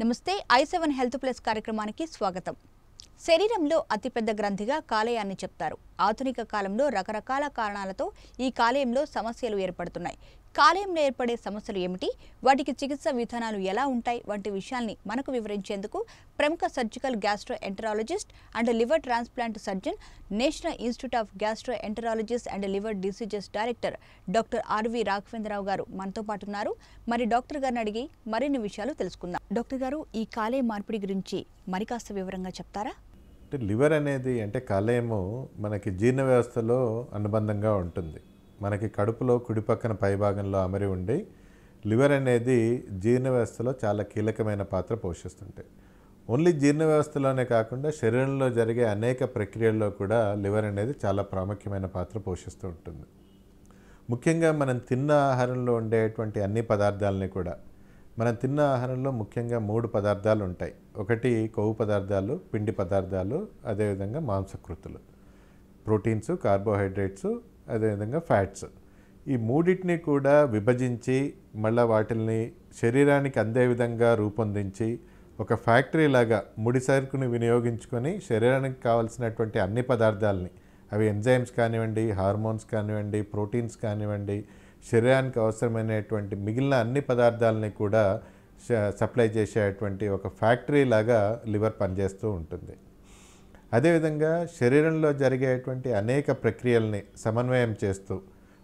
నమస్తే I seven health plus కార్యక్రమానికి స్వాగతం. శరీరంలో అతిపెద్ద గ్రంథిగా కాలేయాన్ని చెప్తారు. ఆధునిక కాలంలో రకరకాల కారణాలతో ఈ కాలేయంలో సమస్యలు ఏర్పడుతున్నాయి. కాలేయంలో ఏర్పడే సమస్యలు ఏమిటి? వాటికి చికిత్స విధానాలు ఎలా ఉంటాయి? వంటి విషయాల్ని మనకు వివరించేందుకు ప్రముఖ surgical gastroenterologist and liver transplant surgeon national institute of gastroenterologist and liver diseases director doctor RV Raghavendra Rao గారు మనతో పాటు ఉన్నారు. మరి డాక్టర్ గారిని అడిగి మరిన్ని విషయాలు తెలుసుకుందాం. డాక్టర్ గారు ఈ కాలేయ మార్పిడి గురించి మరి కాస్త వివరంగా చెప్తారా? అంటే లివర్ అనేది అంటే కాలేయము మనకి జీర్ణ వ్యవస్థలో అనుబంధంగా ఉంటుంది. మనకి కడుపులో కుడిపక్కన పైభాగంలో అమరి ఉండి లివర్ అనేది జీర్ణ వ్యవస్థలో చాలా కీలకమైన పాత్ర పోషిస్తుంటాయి ఓన్లీ జీర్ణ వ్యవస్థలోనే కాకుండా శరీరంలో జరిగే అనేక ప్రక్రియల్లో కూడా లివర్ అనేది చాలా ప్రాముఖ్యమైన పాత్ర పోషిస్తూ ఉంటుంది. ముఖ్యంగా మనం తిన్న ఆహారంలో ఉండేటువంటి అన్ని పదార్థాలని కూడా మనం తిన్న ఆహారంలో ముఖ్యంగా మూడు పదార్థాలు ఉంటాయి. ఒకటి కొవ్వు పదార్థాలు పిండి పదార్థాలు అదేవిధంగా మాంసకృతులు. ప్రోటీన్స్ కార్బోహైడ్రేట్స్ అదేవిధంగా ఫ్యాట్స్. ఈ మూడింటిని కూడా విభజించి మళ్ళీ వాటిని శరీరానికి అందే విధంగా రూపొందించి ఒక ఫ్యాక్టరీ లాగా ముడి సరుకుని వినియోగించుకొని శరీరానికి కావాల్సినటువంటి అన్ని పదార్థాలని అవి ఎంజైమ్స్ కానివ్వండి హార్మోన్స్ కానివ్వండి ప్రోటీన్స్ కానివ్వండి శరీరానికి అవసరమైనటువంటి మిగిలిన అన్ని పదార్థాలని కూడా సప్లై చేసేటువంటి ఒక ఫ్యాక్టరీ లాగా లివర్ పనిచేస్తూ ఉంటుంది. అదేవిధంగా శరీరంలో జరిగేటువంటి అనేక ప్రక్రియల్ని సమన్వయం చేస్తూ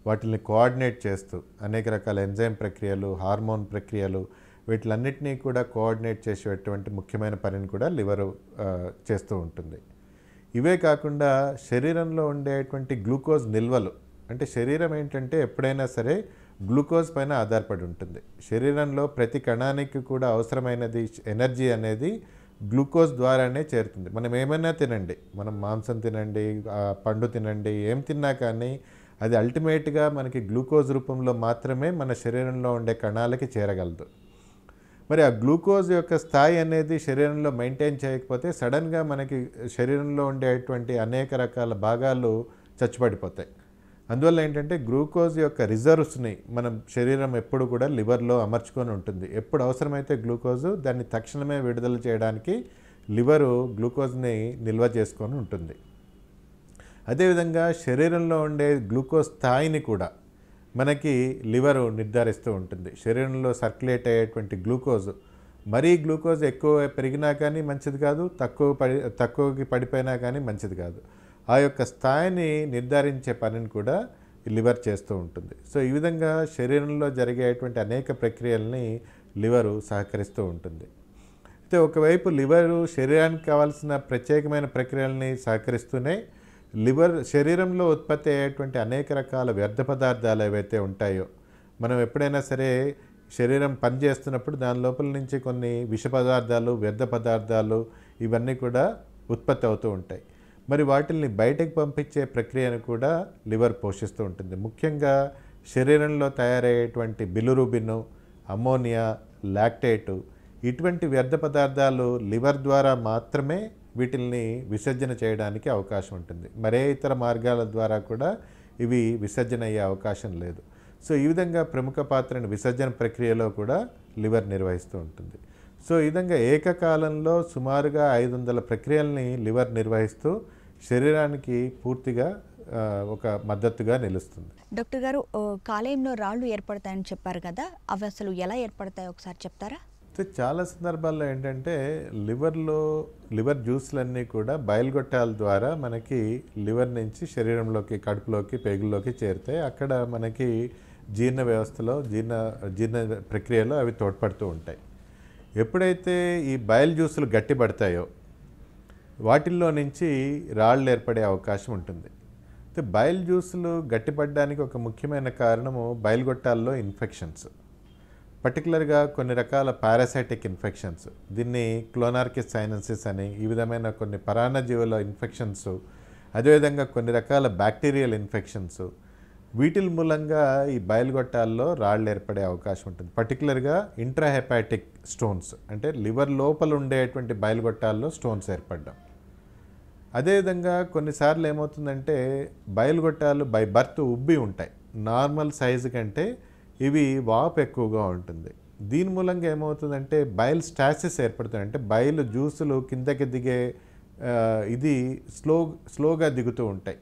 వాటిని కోఆర్డినేట్ చేస్తూ అనేక రకాల ఎంజైమ్ ప్రక్రియలు హార్మోన్ ప్రక్రియలు వీటిలన్నిటినీ కూడా కోఆర్డినేట్ చేసేటువంటి ముఖ్యమైన పనిని కూడా లివర్ చేస్తూ ఉంటుంది. ఇవే కాకుండా శరీరంలో ఉండేటువంటి గ్లూకోజ్ నిల్వలు అంటే శరీరం ఏంటంటే ఎప్పుడైనా సరే గ్లూకోజ్ పైన ఆధారపడి ఉంటుంది. శరీరంలో ప్రతి కణానికి కూడా అవసరమైనది ఎనర్జీ అనేది గ్లూకోజ్ ద్వారానే చేరుతుంది. మనం ఏమైనా తినండి. మనం మాంసం తినండి పండు తినండి ఏం తిన్నా కానీ అది అల్టిమేట్గా మనకి గ్లూకోజ్ రూపంలో మాత్రమే మన శరీరంలో ఉండే కణాలకి చేరగలదు. మరి ఆ గ్లూకోజ్ యొక్క స్థాయి అనేది శరీరంలో మెయింటైన్ చేయకపోతే సడన్గా మనకి శరీరంలో ఉండేటువంటి అనేక రకాల భాగాలు చచ్చుపడిపోతాయి. అందువల్ల ఏంటంటే గ్లూకోజ్ యొక్క రిజర్వ్స్ని మనం శరీరం ఎప్పుడు కూడా లివర్లో అమర్చుకొని ఉంటుంది. ఎప్పుడు అవసరమైతే గ్లూకోజ్ దాన్ని తక్షణమే విడుదల చేయడానికి లివరు గ్లూకోజ్ని నిల్వ చేసుకొని ఉంటుంది. అదేవిధంగా శరీరంలో ఉండే గ్లూకోజ్ స్థాయిని కూడా మనకి లివరు నిర్ధారిస్తూ ఉంటుంది. శరీరంలో సర్క్యులేట్ అయ్యేటువంటి గ్లూకోజ్ మరీ గ్లూకోజ్ ఎక్కువ పెరిగినా కానీ మంచిది కాదు తక్కువ పడి తక్కువకి పడిపోయినా కానీ మంచిది కాదు. ఆ యొక్క స్థాయిని నిర్ధారించే పనిని కూడా లివర్ చేస్తూ ఉంటుంది. సో ఈ విధంగా శరీరంలో జరిగేటువంటి అనేక ప్రక్రియల్ని లివరు సహకరిస్తూ ఉంటుంది. అయితే ఒకవైపు లివరు శరీరానికి కావాల్సిన ప్రత్యేకమైన ప్రక్రియల్ని సహకరిస్తూనే లివర్ శరీరంలో ఉత్పత్తి అయ్యేటువంటి అనేక రకాల వ్యర్థ పదార్థాలు ఏవైతే ఉంటాయో మనం ఎప్పుడైనా సరే శరీరం పనిచేస్తున్నప్పుడు దాని లోపల నుంచి కొన్ని విష పదార్థాలు వ్యర్థ పదార్థాలు ఇవన్నీ కూడా ఉత్పత్తి అవుతూ ఉంటాయి. మరి వాటిల్ని బయటకు పంపించే ప్రక్రియను కూడా లివర్ పోషిస్తూ ఉంటుంది. ముఖ్యంగా శరీరంలో తయారయ్యేటువంటి బిలురుబిన్ అమ్మోనియా లాక్టేటు ఇటువంటి వ్యర్థ పదార్థాలు లివర్ ద్వారా మాత్రమే వీటిల్ని విసర్జన చేయడానికి అవకాశం ఉంటుంది. మరే ఇతర మార్గాల ద్వారా కూడా ఇవి విసర్జన అయ్యే అవకాశం లేదు. సో ఈ విధంగా ప్రముఖ పాత్రను విసర్జన ప్రక్రియలో కూడా లివర్ నిర్వహిస్తూ ఉంటుంది. సో ఈ విధంగా ఏకకాలంలో సుమారుగా ఐదు వందల ప్రక్రియల్ని లివర్ నిర్వహిస్తూ శరీరానికి పూర్తిగా ఒక మద్దతుగా నిలుస్తుంది. డాక్టర్ గారు కాలేయంలో రాళ్ళు ఏర్పడతాయని చెప్పారు కదా అవి అసలు ఎలా ఏర్పడతాయో ఒకసారి చెప్తారా? చాలా సందర్భాల్లో ఏంటంటే లివర్లో లివర్ జ్యూస్లన్నీ కూడా బయలుగొట్టాల ద్వారా మనకి లివర్ నుంచి శరీరంలోకి కడుపులోకి పేగుల్లోకి చేరుతాయి. అక్కడ మనకి జీర్ణ వ్యవస్థలో జీర్ణ జీర్ణ ప్రక్రియలో అవి తోడ్పడుతూ ఉంటాయి. ఎప్పుడైతే ఈ బయలు జ్యూసులు గట్టిపడతాయో వాటిల్లో నుంచి రాళ్ళు ఏర్పడే అవకాశం ఉంటుంది. అయితే బయల్ జ్యూసులు గట్టిపడడానికి ఒక ముఖ్యమైన కారణము బయలుగొట్టాల్లో ఇన్ఫెక్షన్స్. పర్టికులర్గా కొన్ని రకాల పారాసైటిక్ ఇన్ఫెక్షన్స్. దీన్ని క్లోనార్కిస్ సైనసిస్ అని ఈ విధమైన కొన్ని పరాన్నజీవుల ఇన్ఫెక్షన్స్ అదేవిధంగా కొన్ని రకాల బ్యాక్టీరియల్ ఇన్ఫెక్షన్స్. వీటిల మూలంగా ఈ బయలుగొట్టాల్లో రాళ్ళు ఏర్పడే అవకాశం ఉంటుంది. పర్టికులర్గా ఇంట్రాహెపాటిక్ స్టోన్స్ అంటే లివర్ లోపల ఉండేటువంటి బయలుగొట్టాల్లో స్టోన్స్ ఏర్పడడం. అదేవిధంగా కొన్నిసార్లు ఏమవుతుందంటే బయలుగొట్టాలు బై బర్త్ ఉబ్బి ఉంటాయి. నార్మల్ సైజు కంటే ఇవి వాపు ఎక్కువగా ఉంటుంది. దీని మూలంగా ఏమవుతుందంటే బయల్ స్టాసిస్ ఏర్పడుతుంది అంటే బయలు జ్యూసులు కిందకి దిగే ఇది స్లో స్లోగా దిగుతూ ఉంటాయి.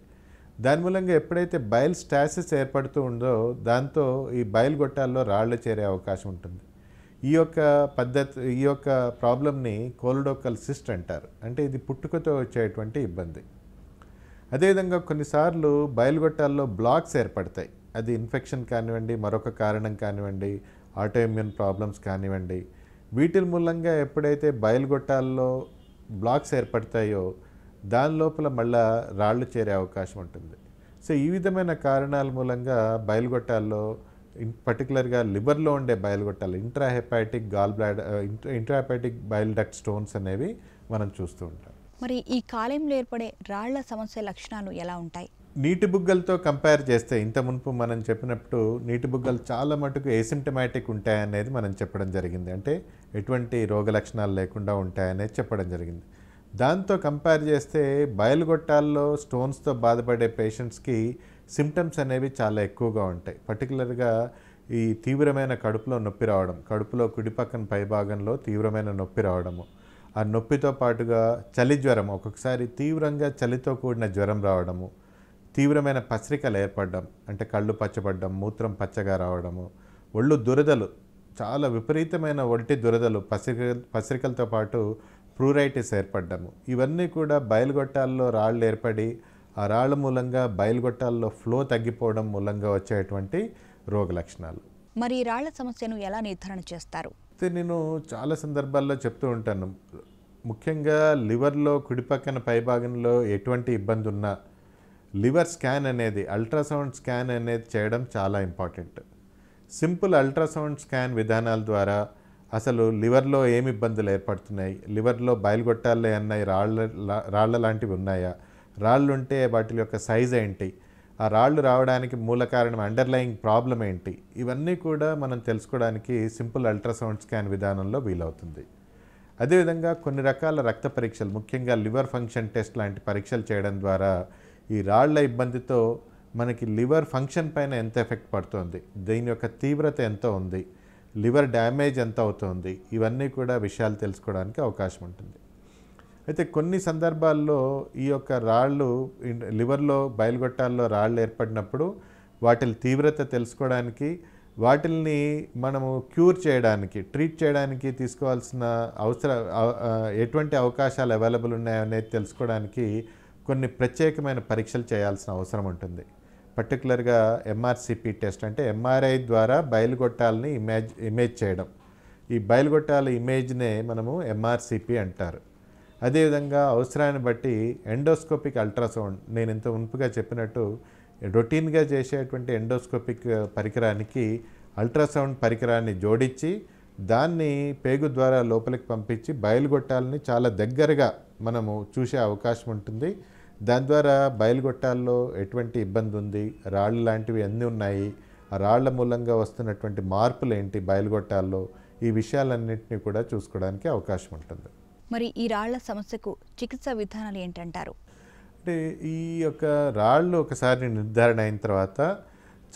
దాని మూలంగా ఎప్పుడైతే బయల్ స్టాసిస్ ఏర్పడుతూ ఉందో దాంతో ఈ బయలు గొట్టాల్లో రాళ్ళు చేరే అవకాశం ఉంటుంది. ఈ యొక్క పద్ధతి ఈ యొక్క ప్రాబ్లమ్ని కోల్డోకల్ సిస్ట్ అంటారు. అంటే ఇది పుట్టుకతో వచ్చేటువంటి ఇబ్బంది. అదేవిధంగా కొన్నిసార్లు బయలుగొట్టాల్లో బ్లాక్స్ ఏర్పడతాయి. అది ఇన్ఫెక్షన్ కానివ్వండి మరొక కారణం కానివ్వండి ఆటోఇమ్యూన్ ప్రాబ్లమ్స్ కానివ్వండి. వీటి మూలంగా ఎప్పుడైతే బయలుగొట్టాల్లో బ్లాక్స్ ఏర్పడతాయో దాని లోపల మళ్ళా రాళ్ళు చేరే అవకాశం ఉంటుంది. సో ఈ విధమైన కారణాల మూలంగా బయలుగొట్టాల్లో ఇన్ పర్టికులర్గా లివర్లో ఉండే బయలుగొట్టాలు. Intrahepatic gall bladder intrahepatic bile duct stones అనేవి మనం చూస్తూ ఉంటాం. మరి ఈ కాలేయంలో ఏర్పడే రాళ్ళ సమస్య లక్షణాలు ఎలా ఉంటాయి? నీటి బుగ్గలతో కంపేర్ చేస్తే ఇంత మునుపు మనం చెప్పినప్పుడు నీటి బుగ్గలు చాలా మటుకు ఏసిమ్టమాటిక్ ఉంటాయనేది మనం చెప్పడం జరిగింది. అంటే ఎటువంటి రోగ లక్షణాలు లేకుండా ఉంటాయనేది చెప్పడం జరిగింది. దాంతో కంపేర్ చేస్తే బయలుగొట్టాల్లో స్టోన్స్తో బాధపడే పేషెంట్స్కి సిమ్టమ్స్ అనేవి చాలా ఎక్కువగా ఉంటాయి. పర్టికులర్గా ఈ తీవ్రమైన కడుపులో నొప్పి రావడం కడుపులో కుడి పక్కన పైభాగంలో తీవ్రమైన నొప్పి రావడము ఆ నొప్పితో పాటుగా చలి జ్వరం ఒక్కొక్కసారి తీవ్రంగా చలితో కూడిన జ్వరం రావడము తీవ్రమైన పసిరికలు ఏర్పడడం అంటే కళ్ళు పచ్చబడ్డం మూత్రం పచ్చగా రావడము ఒళ్ళు దురదలు చాలా విపరీతమైన ఒంటి దురదలు పసిరిక పసిరికలతో పాటు ప్రూరైటిస్ ఏర్పడ్డము. ఇవన్నీ కూడా బయలుగొట్టాల్లో రాళ్ళు ఏర్పడి ఆ రాళ్ళ మూలంగా బయలుగొట్టాల్లో ఫ్లో తగ్గిపోవడం మూలంగా వచ్చేటువంటి రోగ లక్షణాలు. మరి ఈ రాళ్ళ సమస్యను ఎలా నిర్ధారణ చేస్తారు? అయితే నేను చాలా సందర్భాల్లో చెప్తూ ఉంటాను. ముఖ్యంగా లివర్లో కుడి పక్కన పైభాగంలో ఎటువంటి ఇబ్బంది ఉన్నా లివర్ స్కాన్ అనేది అల్ట్రాసౌండ్ స్కాన్ అనేది చేయడం చాలా ఇంపార్టెంట్. సింపుల్ అల్ట్రాసౌండ్ స్కాన్ విధానాల ద్వారా అసలు లివర్లో ఏమి ఇబ్బందులు ఏర్పడుతున్నాయి? లివర్లో బయలుగొట్టాలు అన్నాయి రాళ్ళ రాళ్ళ లాంటివి ఉన్నాయా? రాళ్ళు ఉంటే వాటి యొక్క సైజ్ ఏంటి? ఆ రాళ్ళు రావడానికి మూల కారణం అండర్లయింగ్ ప్రాబ్లం ఏంటి? ఇవన్నీ కూడా మనం తెలుసుకోవడానికి సింపుల్ అల్ట్రాసౌండ్ స్కాన్ విధానంలో వీలవుతుంది. అదేవిధంగా కొన్ని రకాల రక్త పరీక్షలు ముఖ్యంగా లివర్ ఫంక్షన్ టెస్ట్ లాంటి పరీక్షలు చేయడం ద్వారా ఈ రాళ్ళ ఇబ్బందితో మనకి లివర్ ఫంక్షన్ పైన ఎంత ఎఫెక్ట్ పడుతుంది? దీని యొక్క తీవ్రత ఎంత ఉంది? లివర్ డ్యామేజ్ ఎంత అవుతుంది? ఇవన్నీ కూడా విషయాలు తెలుసుకోవడానికి అవకాశం ఉంటుంది. అయితే కొన్ని సందర్భాల్లో ఈ యొక్క రాళ్ళు లివర్లో బయలుగొట్టాల్లో రాళ్ళు ఏర్పడినప్పుడు వాటి తీవ్రత తెలుసుకోవడానికి వాటిల్ని మనము క్యూర్ చేయడానికి ట్రీట్ చేయడానికి తీసుకోవాల్సిన అవసర ఎటువంటి అవకాశాలు అవైలబుల్ ఉన్నాయనేది తెలుసుకోవడానికి కొన్ని ప్రత్యేకమైన పరీక్షలు చేయాల్సిన అవసరం ఉంటుంది. పర్టికులర్గా ఎంఆర్సిపి టెస్ట్ అంటే ఎంఆర్ఐ ద్వారా బయలుగొట్టాలని ఇమేజ్ ఇమేజ్ చేయడం. ఈ బయలుగొట్టాల ఇమేజ్నే మనము ఎంఆర్సిపి అంటారు. అదేవిధంగా అవసరాన్ని బట్టి ఎండోస్కోపిక్ అల్ట్రాసౌండ్ నేను ఇంత మునుపుగా చెప్పినట్టు రొటీన్గా చేసేటువంటి ఎండోస్కోపిక్ పరికరానికి అల్ట్రాసౌండ్ పరికరాన్ని జోడించి దాన్ని పేగు ద్వారా లోపలికి పంపించి బయలుగొట్టాలని చాలా దగ్గరగా మనము చూసే అవకాశం ఉంటుంది. దాని ద్వారా బయలుగొట్టాల్లో ఎటువంటి ఇబ్బంది ఉంది? రాళ్ళు లాంటివి ఎన్ని ఉన్నాయి? ఆ రాళ్ళ మూలంగా వస్తున్నటువంటి మార్పులు ఏంటి బయలుగొట్టాల్లో? ఈ విషయాలన్నింటినీ కూడా చూసుకోవడానికి అవకాశం ఉంటుంది. మరి ఈ రాళ్ళ సమస్యకు చికిత్సా విధానాలు ఏంటంటారు? అంటే ఈ యొక్క రాళ్ళు ఒకసారి నిర్ధారణ అయిన తర్వాత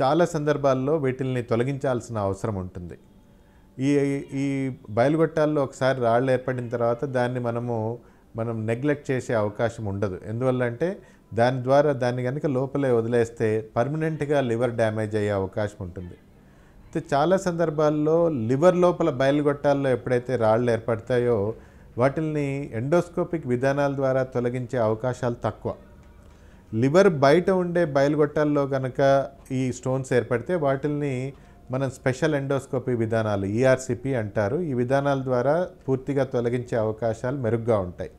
చాలా సందర్భాల్లో వీటిల్ని తొలగించాల్సిన అవసరం ఉంటుంది. ఈ ఈ బయలుగొట్టాల్లో ఒకసారి రాళ్ళు ఏర్పడిన తర్వాత దాన్ని మనము మనం నెగ్లెక్ట్ చేసే అవకాశం ఉండదు. ఎందువల్ల అంటే దాని ద్వారా దాన్ని కనుక లోపలే వదిలేస్తే పర్మనెంట్గా లివర్ డ్యామేజ్ అయ్యే అవకాశం ఉంటుంది. అయితే చాలా సందర్భాల్లో లివర్ లోపల బయలుగొట్టాల్లో ఎప్పుడైతే రాళ్ళు ఏర్పడతాయో వాటిల్ని ఎండోస్కోపిక్ విధానాల ద్వారా తొలగించే అవకాశాలు తక్కువ. లివర్ బయట ఉండే బయలుగొట్టాల్లో కనుక ఈ స్టోన్స్ ఏర్పడితే వాటిల్ని మనం స్పెషల్ ఎండోస్కోపీ విధానాలు ఈఆర్సిపి అంటారు. ఈ విధానాల ద్వారా పూర్తిగా తొలగించే అవకాశాలు మెరుగ్గా ఉంటాయి.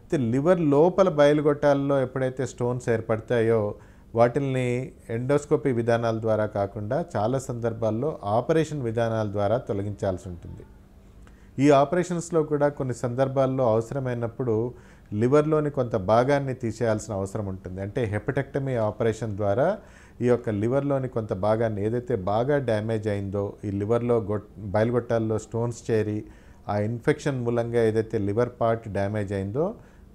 అయితే లివర్ లోపల బయలుగొట్టాల్లో ఎప్పుడైతే స్టోన్స్ ఏర్పడతాయో వాటిల్ని ఎండోస్కోపీ విధానాల ద్వారా కాకుండా చాలా సందర్భాల్లో ఆపరేషన్ విధానాల ద్వారా తొలగించాల్సి ఉంటుంది. ఈ ఆపరేషన్స్లో కూడా కొన్ని సందర్భాల్లో అవసరమైనప్పుడు లివర్లోని కొంత భాగాన్ని తీసేయాల్సిన అవసరం ఉంటుంది. అంటే హెపటెక్టమీ ఆపరేషన్ ద్వారా ఈ యొక్క లివర్లోని కొంత భాగాన్ని ఏదైతే బాగా డ్యామేజ్ అయిందో ఈ లివర్లో గొట్ బయలుగొట్టాల్లో స్టోన్స్ చేరి ఆ ఇన్ఫెక్షన్ మూలంగా ఏదైతే లివర్ పార్ట్ డ్యామేజ్ అయిందో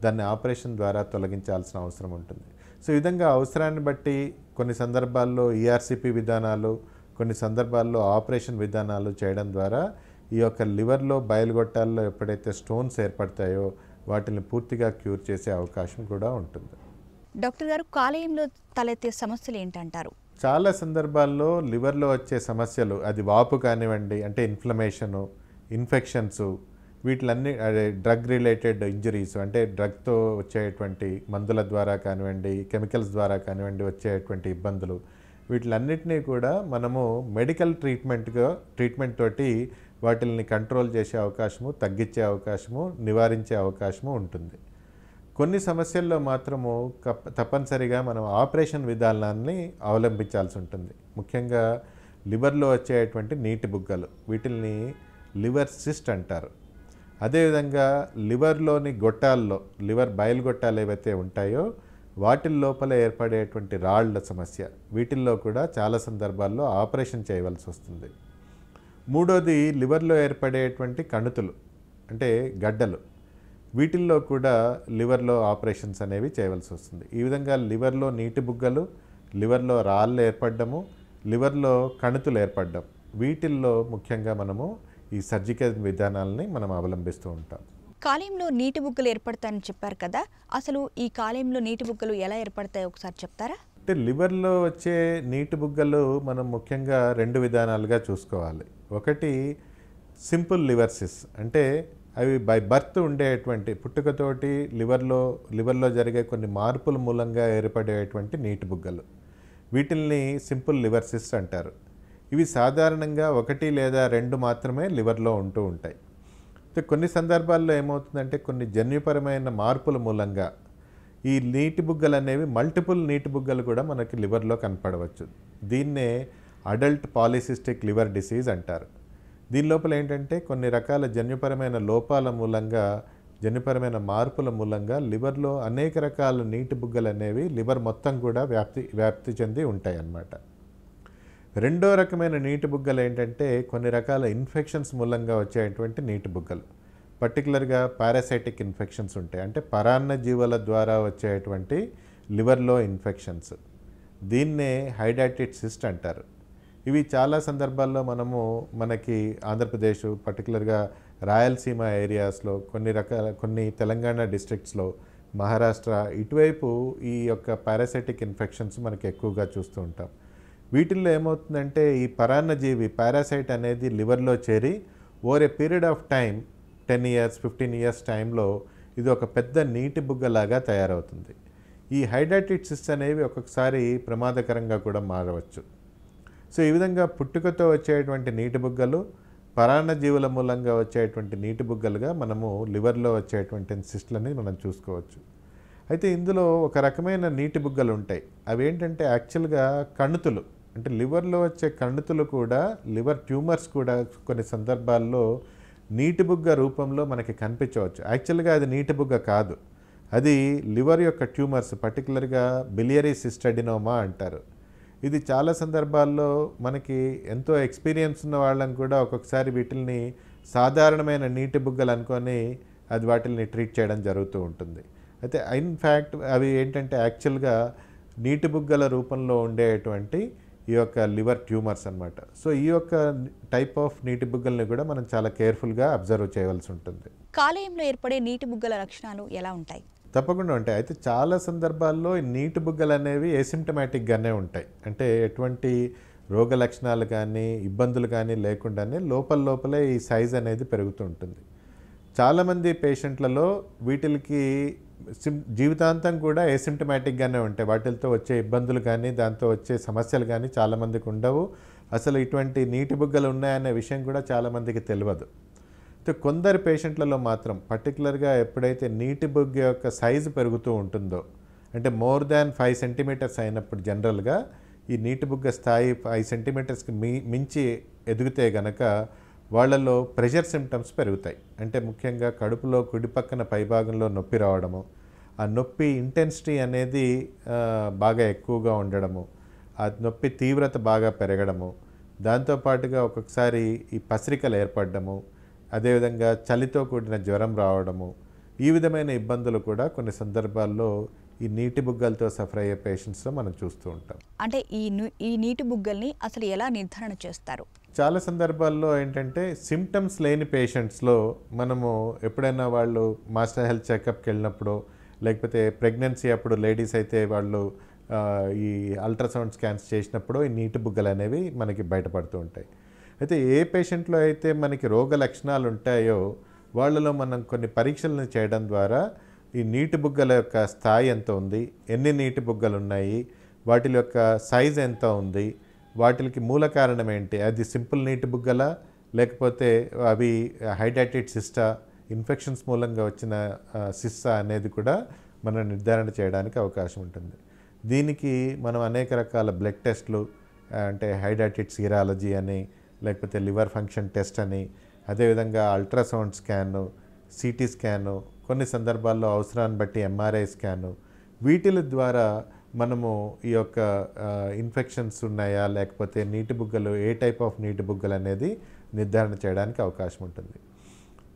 దాన్ని ఆపరేషన్ ద్వారా తొలగించాల్సిన అవసరం ఉంటుంది. సో ఈ విధంగా అవసరాన్ని బట్టి కొన్ని సందర్భాల్లో ఈఆర్సిపి విధానాలు కొన్ని సందర్భాల్లో ఆపరేషన్ విధానాలు చేయడం ద్వారా ఈ యొక్క లివర్లో బయలుగొట్టాల్లో ఎప్పుడైతే స్టోన్స్ ఏర్పడతాయో వాటిని పూర్తిగా క్యూర్ చేసే అవకాశం కూడా ఉంటుంది. డాక్టర్ గారు కాలేయంలో తలెత్తే సమస్యలు ఏంటంటారు? చాలా సందర్భాల్లో లివర్లో వచ్చే సమస్యలు అది వాపు కానివ్వండి అంటే ఇన్ఫ్లమేషను ఇన్ఫెక్షన్స్ వీటిలన్నీ అదే డ్రగ్ రిలేటెడ్ ఇంజరీస్ అంటే డ్రగ్తో వచ్చేటువంటి మందుల ద్వారా కానివ్వండి కెమికల్స్ ద్వారా కానివ్వండి వచ్చేటువంటి ఇబ్బందులు వీటిలన్నిటినీ కూడా మనము మెడికల్ ట్రీట్మెంట్గా ట్రీట్మెంట్ తోటి వాటిల్ని కంట్రోల్ చేసే అవకాశము తగ్గించే అవకాశము నివారించే అవకాశము ఉంటుంది. కొన్ని సమస్యల్లో మాత్రము తప్పనిసరిగా మనం ఆపరేషన్ విధానాన్ని అవలంబించాల్సి ఉంటుంది. ముఖ్యంగా లివర్లో వచ్చేటువంటి నీటి బుగ్గలు వీటిల్ని లివర్ సిస్ట్ అంటారు. అదేవిధంగా లివర్లోని గొట్టాల్లో లివర్ బయలు గొట్టాలు ఏవైతే ఉంటాయో వాటి లోపల ఏర్పడేటువంటి రాళ్ళ సమస్య వీటిల్లో కూడా చాలా సందర్భాల్లో ఆపరేషన్ చేయవలసి వస్తుంది. మూడోది లివర్లో ఏర్పడేటువంటి కణుతులు అంటే గడ్డలు. వీటిల్లో కూడా లివర్లో ఆపరేషన్స్ అనేవి చేయవలసి వస్తుంది. ఈ విధంగా లివర్లో నీటి బుగ్గలు లివర్లో రాళ్ళు ఏర్పడము లివర్లో కణుతులు ఏర్పడడం. వీటిల్లో ముఖ్యంగా మనము ఈ సర్జికల్ విధానాలని మనం అవలంబిస్తూ ఉంటాం. కాలేయంలో నీటి బుగ్గలు ఏర్పడతాయని చెప్పారు కదా అసలు ఈ కాలేయంలో నీటి బుగ్గలు ఎలా ఏర్పడతాయో ఒకసారి చెప్తారా? అంటే లివర్లో వచ్చే నీటి బుగ్గలు మనం ముఖ్యంగా రెండు విధానాలుగా చూసుకోవాలి. ఒకటి సింపుల్ లివర్సిస్ అంటే అవి బై బర్త్ ఉండేటువంటి పుట్టుకతోటి లివర్లో లివర్లో జరిగే కొన్ని మార్పుల మూలంగా ఏర్పడేటువంటి నీటి బుగ్గలు. వీటిల్ని సింపుల్ లివర్సిస్ అంటారు. ఇవి సాధారణంగా ఒకటి లేదా రెండు మాత్రమే లివర్లో ఉంటూ ఉంటాయి. కొన్ని సందర్భాల్లో ఏమవుతుందంటే కొన్ని జన్యుపరమైన మార్పుల మూలంగా ఈ నీటి బుగ్గలు అనేవి మల్టిపుల్ నీటి బుగ్గలు కూడా మనకి లివర్లో కనపడవచ్చు. దీన్నే అడల్ట్ పాలిసిస్టిక్ లివర్ డిసీజ్ అంటారు. దీని లోపల ఏంటంటే కొన్ని రకాల జన్యుపరమైన లోపాల మూలంగా జన్యుపరమైన మార్పుల మూలంగా లివర్లో అనేక రకాల నీటి బుగ్గలు అనేవి లివర్ మొత్తం కూడా వ్యాప్తి వ్యాప్తి చెంది ఉంటాయి అన్నమాట రెండో రకమైన నీటి బుగ్గలు ఏంటంటే కొన్ని రకాల ఇన్ఫెక్షన్స్ మూలంగా వచ్చేటువంటి నీటి బుగ్గలు. పర్టికులర్గా పారాసైటిక్ ఇన్ఫెక్షన్స్ ఉంటాయి. అంటే పరాన్న జీవుల ద్వారా వచ్చేటువంటి లివర్లో ఇన్ఫెక్షన్స్. దీన్నే హైడాటిడ్ సిస్ట్ అంటారు. ఇవి చాలా సందర్భాల్లో మనము మనకి ఆంధ్రప్రదేశ్ పర్టికులర్గా రాయలసీమ ఏరియాస్లో కొన్ని రకాల కొన్ని తెలంగాణ డిస్ట్రిక్ట్స్లో మహారాష్ట్ర ఇటువైపు ఈ యొక్క పారాసైటిక్ ఇన్ఫెక్షన్స్ మనకి ఎక్కువగా చూస్తూ ఉంటాం. వీటిల్లో ఏమవుతుందంటే ఈ పరాన్నజీవి పారాసైట్ అనేది లివర్లో చేరి over a period of time ten years fifteen years టైంలో ఇది ఒక పెద్ద నీటి బుగ్గలాగా తయారవుతుంది. ఈ హైడ్రాటిడ్ సిస్ట్ అనేవి ఒక్కొక్కసారి ప్రమాదకరంగా కూడా మారవచ్చు. సో ఈ విధంగా పుట్టుకతో వచ్చేటువంటి నీటి బుగ్గలు పరాన్నజీవుల మూలంగా వచ్చేటువంటి నీటి బుగ్గలుగా మనము లివర్లో వచ్చేటువంటి సిస్ట్లని మనం చూసుకోవచ్చు. అయితే ఇందులో ఒక రకమైన నీటి బుగ్గలు ఉంటాయి. అవి ఏంటంటే యాక్చువల్గా కణుతులు. అంటే లివర్లో వచ్చే కణుతులు కూడా లివర్ ట్యూమర్స్ కూడా కొన్ని సందర్భాల్లో నీటి బుగ్గ రూపంలో మనకి కనిపించవచ్చు. యాక్చువల్గా అది నీటి బుగ్గ కాదు. అది లివర్ యొక్క ట్యూమర్స్ పర్టికులర్గా బిలియరీ సిస్టడినోమా అంటారు. ఇది చాలా సందర్భాల్లో మనకి ఎంతో ఎక్స్పీరియన్స్ ఉన్న వాళ్ళని కూడా ఒక్కొక్కసారి వీటిల్ని సాధారణమైన నీటి బుగ్గలు అనుకొని అది వాటిల్ని ట్రీట్ చేయడం జరుగుతూ ఉంటుంది. అయితే ఇన్ఫ్యాక్ట్ అవి ఏంటంటే యాక్చువల్గా నీటి బుగ్గల రూపంలో ఉండేటువంటి ఈ యొక్క లివర్ ట్యూమర్స్ అన్నమాట. సో ఈ యొక్క టైప్ ఆఫ్ నీటి బుగ్గల్ని కూడా మనం చాలా కేర్ఫుల్గా అబ్జర్వ్ చేయవలసి ఉంటుంది. కాలేయంలో ఏర్పడే నీటి బుగ్గల లక్షణాలు ఎలా ఉంటాయి? తప్పకుండా ఉంటాయి. అయితే చాలా సందర్భాల్లో ఈ నీటి బుగ్గలు అనేవి ఏసిమ్టమాటిక్గానే ఉంటాయి. అంటే ఎటువంటి రోగ లక్షణాలు కానీ ఇబ్బందులు కానీ లేకుండానే లోపల లోపలే ఈ సైజ్ అనేది పెరుగుతూ ఉంటుంది. చాలామంది పేషెంట్లలో వీటికి సిమ్ జీవితాంతం కూడా ఏసిమ్టమాటిక్గానే ఉంటాయి. వాటితో వచ్చే ఇబ్బందులు కానీ దాంతో వచ్చే సమస్యలు కానీ చాలామందికి ఉండవు. అసలు ఇటువంటి నీటి బుగ్గలు ఉన్నాయనే విషయం కూడా చాలామందికి తెలియదు అయితే కొందరు పేషెంట్లలో మాత్రం పర్టికులర్గా ఎప్పుడైతే నీటి బుగ్గ యొక్క సైజు పెరుగుతూ ఉంటుందో అంటే మోర్ దాన్ ఫైవ్ సెంటీమీటర్స్ అయినప్పుడు జనరల్గా ఈ నీటి బుగ్గ స్థాయి ఫైవ్ సెంటీమీటర్స్కి మించి ఎదిగితే గనక వాళ్ళల్లో ప్రెషర్ సిమ్టమ్స్ పెరుగుతాయి. అంటే ముఖ్యంగా కడుపులో కుడి పక్కన పైభాగంలో నొప్పి రావడము ఆ నొప్పి ఇంటెన్సిటీ అనేది బాగా ఎక్కువగా ఉండడము ఆ నొప్పి తీవ్రత బాగా పెరగడము దాంతోపాటుగా ఒక్కొక్కసారి ఈ పసిరికలు ఏర్పడడము అదేవిధంగా చలితో కూడిన జ్వరం రావడము ఈ విధమైన ఇబ్బందులు కూడా కొన్ని సందర్భాల్లో ఈ నీటి బుగ్గలతో సఫర్ అయ్యే పేషెంట్స్లో మనం చూస్తూ ఉంటాం. అంటే ఈ ఈ నీటి బుగ్గల్ని అసలు ఎలా నిర్ధారణ చేస్తారు? చాలా సందర్భాల్లో ఏంటంటే సిమ్టమ్స్ లేని పేషెంట్స్లో మనము ఎప్పుడైనా వాళ్ళు మాస్టర్ హెల్త్ చెకప్కి వెళ్ళినప్పుడు లేకపోతే ప్రెగ్నెన్సీ అప్పుడు లేడీస్ అయితే వాళ్ళు ఈ అల్ట్రాసౌండ్ స్కాన్స్ చేసినప్పుడు ఈ నీటి బుగ్గలు అనేవి మనకి బయటపడుతూ ఉంటాయి. అయితే ఏ పేషెంట్లో అయితే మనకి రోగ లక్షణాలు ఉంటాయో వాళ్ళలో మనం కొన్ని పరీక్షలను చేయడం ద్వారా ఈ నీటి బుగ్గల యొక్క స్థాయి ఎంత ఉంది ఎన్ని నీటి బుగ్గలు ఉన్నాయి వాటి యొక్క సైజ్ ఎంత ఉంది వాటికి మూల కారణం ఏంటి? అది సింపుల్ నీటి బుగ్గల లేకపోతే అవి హైడ్రాటెడ్ సిస్టా ఇన్ఫెక్షన్స్ మూలంగా వచ్చిన సిస్సా అనేది కూడా మనం నిర్ధారణ చేయడానికి అవకాశం ఉంటుంది. దీనికి మనం అనేక రకాల బ్లడ్ టెస్ట్లు అంటే హైడ్రాటెడ్ సీరాలజీ అని లేకపోతే లివర్ ఫంక్షన్ టెస్ట్ అని అదేవిధంగా అల్ట్రాసౌండ్ స్కాను సిటీ స్కాను కొన్ని సందర్భాల్లో అవసరాన్ని బట్టి ఎంఆర్ఐ స్కాను వీటిల ద్వారా మనము ఈ యొక్క ఇన్ఫెక్షన్స్ ఉన్నాయా లేకపోతే నీటి బుగ్గలు ఏ టైప్ ఆఫ్ నీటి బుగ్గలు అనేది నిర్ధారణ చేయడానికి అవకాశం ఉంటుంది.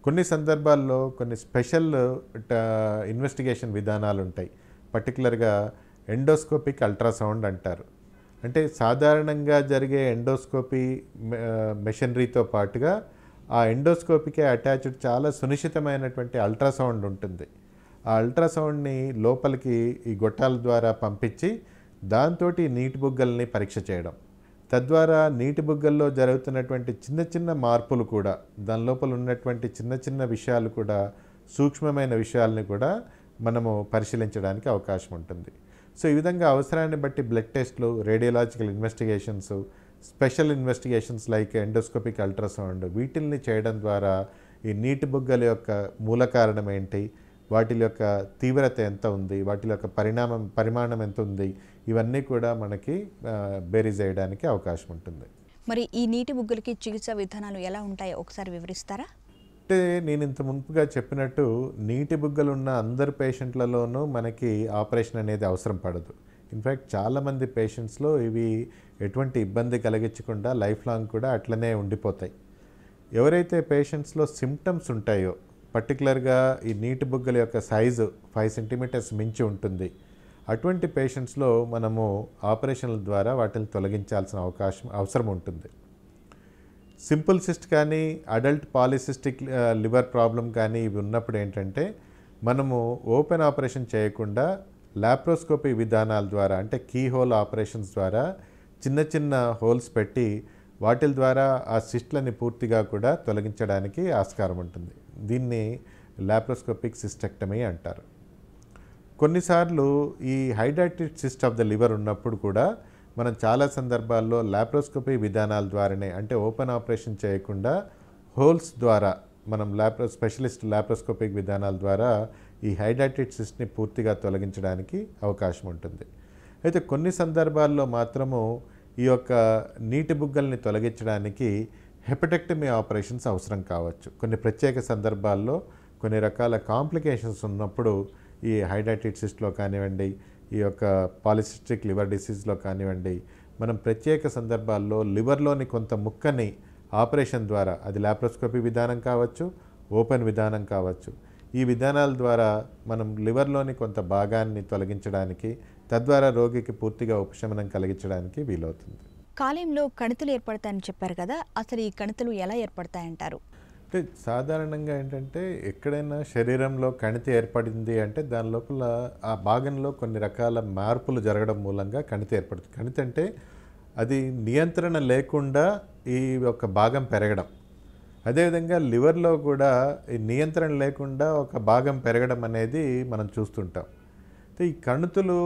కొన్ని సందర్భాల్లో కొన్ని స్పెషల్ ఇన్వెస్టిగేషన్ విధానాలు ఉంటాయి. పర్టికులర్గా ఎండోస్కోపిక్ అల్ట్రాసౌండ్ అంటారు. అంటే సాధారణంగా జరిగే ఎండోస్కోపీ మెషనరీతో పాటుగా ఆ ఎండోస్కోపీకే అటాచ్డ్ చాలా సునిశ్చితమైనటువంటి అల్ట్రాసౌండ్ ఉంటుంది. ఆ అల్ట్రాసౌండ్ని లోపలికి ఈ గొట్టాల ద్వారా పంపించి దాంతో నీటి బుగ్గల్ని పరీక్ష చేయడం. తద్వారా నీటి బుగ్గల్లో జరుగుతున్నటువంటి చిన్న చిన్న మార్పులు కూడా దాని లోపల ఉన్నటువంటి చిన్న చిన్న విషయాలు కూడా సూక్ష్మమైన విషయాలని కూడా మనము పరిశీలించడానికి అవకాశం ఉంటుంది. సో ఈ విధంగా అవసరాన్ని బట్టి బ్లడ్ టెస్ట్లు radiological investigations special investigations like endoscopic ultrasound వీటిల్ని చేయడం ద్వారా ఈ నీటి బుగ్గల యొక్క మూల కారణం ఏంటి వాటి యొక్క తీవ్రత ఎంత ఉంది వాటి యొక్క పరిణామం పరిమాణం ఎంత ఉంది ఇవన్నీ కూడా మనకి ఆ, బేరీజ్ చేయడానికి అవకాశం ఉంటుంది. మరి ఈ నీటి బుగ్గలకి చికిత్సా విధానాలు ఎలా ఉంటాయో ఒకసారి వివరిస్తారా? అంటే నేను ఇంత మునుపుగా చెప్పినట్టు నీటి బుగ్గలు ఉన్న అందరు పేషెంట్లలోనూ మనకి ఆపరేషన్ అనేది అవసరం పడదు. ఇన్ఫ్యాక్ట్ చాలామంది పేషెంట్స్లో ఇవి ఎటువంటి ఇబ్బంది కలిగించకుండా లైఫ్ లాంగ్ కూడా అట్లనే ఉండిపోతాయి. ఎవరైతే పేషెంట్స్లో సిమ్టమ్స్ ఉంటాయో పర్టికులర్గా ఈ నీటి బుగ్గల యొక్క సైజు ఫైవ్ సెంటీమీటర్స్ మించి ఉంటుంది. అటువంటి పేషెంట్స్లో మనము ఆపరేషన్ల ద్వారా వాటిని తొలగించాల్సిన అవకాశం అవసరం ఉంటుంది. సింపుల్ సిస్ట్ కానీ అడల్ట్ పాలిసిస్టిక్ లివర్ ప్రాబ్లం కానీ ఇవి ఉన్నప్పుడు ఏంటంటే మనము ఓపెన్ ఆపరేషన్ చేయకుండా లాప్రోస్కోపీ విధానాల ద్వారా అంటే కీ హోల్ ఆపరేషన్స్ ద్వారా చిన్న చిన్న హోల్స్ పెట్టి వాటి ద్వారా ఆ సిస్ట్లని పూర్తిగా కూడా తొలగించడానికి ఆస్కారం ఉంటుంది. దీన్ని లాప్రోస్కోపిక్ సిస్టెక్టమీ అంటారు. కొన్నిసార్లు ఈ hydrated cyst of the liver ఉన్నప్పుడు కూడా మనం చాలా సందర్భాల్లో లాప్రోస్కోపీ విధానాల ద్వారానే అంటే ఓపెన్ ఆపరేషన్ చేయకుండా హోల్స్ ద్వారా మనం ల్యాప్రో స్పెషలిస్ట్ లాప్రోస్కోపిక్ విధానాల ద్వారా ఈ హైడ్రాటెడ్ సిస్ట్ని పూర్తిగా తొలగించడానికి అవకాశం ఉంటుంది. అయితే కొన్ని సందర్భాల్లో మాత్రము ఈ యొక్క నీటి బుగ్గల్ని తొలగించడానికి హెపటెక్టమీ ఆపరేషన్స్ అవసరం కావచ్చు. కొన్ని ప్రత్యేక సందర్భాల్లో కొన్ని రకాల కాంప్లికేషన్స్ ఉన్నప్పుడు ఈ హైడ్రాటెడ్ సిస్ట్లో కానివ్వండి ఈ యొక్క పాలిసిస్టిక్ లివర్ డిసీజ్లో కానివ్వండి మనం ప్రత్యేక సందర్భాల్లో లివర్లోని కొంత ముక్కని ఆపరేషన్ ద్వారా అది లాప్రోస్కోపీ విధానం కావచ్చు ఓపెన్ విధానం కావచ్చు ఈ విధానాల ద్వారా మనం లివర్లోని కొంత భాగాన్ని తొలగించడానికి తద్వారా రోగికి పూర్తిగా ఉపశమనం కలిగించడానికి వీలవుతుంది. కాలేయంలో కణితులు ఏర్పడతాయని చెప్పారు కదా అసలు ఈ కణితులు ఎలా ఏర్పడతాయంటారు? అంటే సాధారణంగా ఏంటంటే ఎక్కడైనా శరీరంలో కణితి ఏర్పడింది అంటే దాని లోపల ఆ భాగంలో కొన్ని రకాల మార్పులు జరగడం మూలంగా కణితి ఏర్పడుతుంది. కణితి అంటే అది నియంత్రణ లేకుండా ఈ యొక్క భాగం పెరగడం. అదేవిధంగా లివర్లో కూడా ఈ నియంత్రణ లేకుండా ఒక భాగం పెరగడం అనేది మనం చూస్తుంటాం. అయితే ఈ కణుతులు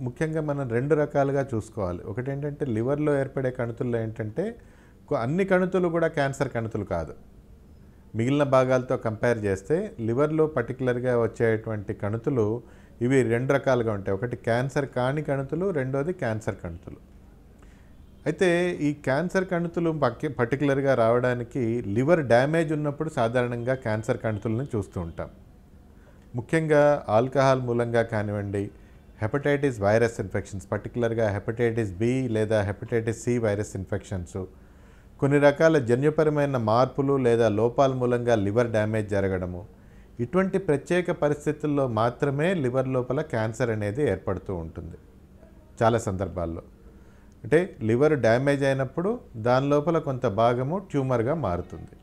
ముఖ్యంగా మనం రెండు రకాలుగా చూసుకోవాలి. ఒకటి ఏంటంటే లివర్లో ఏర్పడే కణుతుల్లో ఏంటంటే అన్ని కణుతులు కూడా క్యాన్సర్ కణుతులు కాదు. మిగిలిన భాగాలతో కంపేర్ చేస్తే లివర్లో పర్టికులర్గా వచ్చేటువంటి కణుతులు ఇవి రెండు రకాలుగా ఉంటాయి. ఒకటి క్యాన్సర్ కాని కణుతులు రెండోది క్యాన్సర్ కణుతులు. అయితే ఈ క్యాన్సర్ కణుతులు పక్కి పర్టికులర్గా రావడానికి లివర్ డ్యామేజ్ ఉన్నప్పుడు సాధారణంగా క్యాన్సర్ కణుతులను చూస్తూ ఉంటాం. ముఖ్యంగా ఆల్కహాల్ మూలంగా కానివ్వండి హెపటైటిస్ వైరస్ ఇన్ఫెక్షన్స్ పర్టికులర్గా హెపటైటిస్ బి లేదా హెపటైటిస్ సి వైరస్ ఇన్ఫెక్షన్స్. కొన్ని రకాల జన్యుపరమైన మార్పులు లేదా లోపాల మూలంగా లివర్ డ్యామేజ్ జరగడము. ఇటువంటి ప్రత్యేక పరిస్థితుల్లో మాత్రమే లివర్ లోపల క్యాన్సర్ అనేది ఏర్పడుతూ ఉంటుంది. చాలా సందర్భాల్లో. అంటే లివర్ డ్యామేజ్ అయినప్పుడు దాని లోపల కొంత భాగము ట్యూమర్గా మారుతుంది.